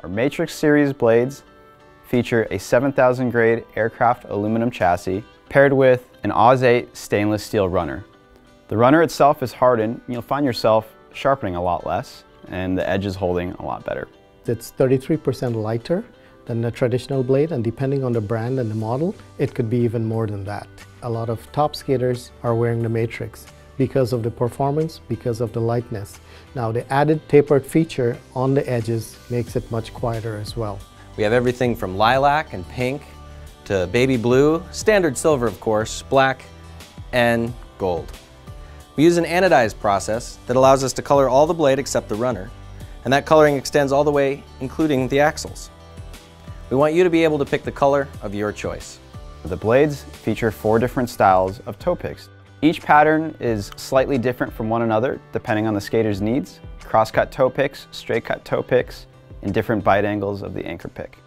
Our Matrix series blades feature a 7000 grade aircraft aluminum chassis paired with an AUS 8 stainless steel runner. The runner itself is hardened, and you'll find yourself sharpening a lot less and the edge is holding a lot better. It's 33% lighter than the traditional blade and depending on the brand and the model, it could be even more than that. A lot of top skaters are wearing the Matrix because of the performance, because of the lightness. Now the added tapered feature on the edges makes it much quieter as well. We have everything from lilac and pink to baby blue, standard silver of course, black, and gold. We use an anodized process that allows us to color all the blade except the runner, and that coloring extends all the way, including the axles. We want you to be able to pick the color of your choice. The blades feature four different styles of toe picks. Each pattern is slightly different from one another depending on the skater's needs. Cross-cut toe picks, straight cut toe picks, and different bite angles of the anchor pick.